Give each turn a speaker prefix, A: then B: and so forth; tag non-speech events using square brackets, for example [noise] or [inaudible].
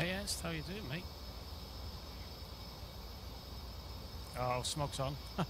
A: Hey, yes, how you doing, mate? Oh, smoke's on. [laughs]